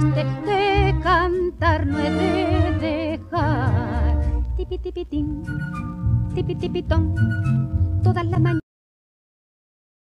triste de cantar no he de dejar. Tipi tipi tin, tipi tipi ton, todas las mañanas.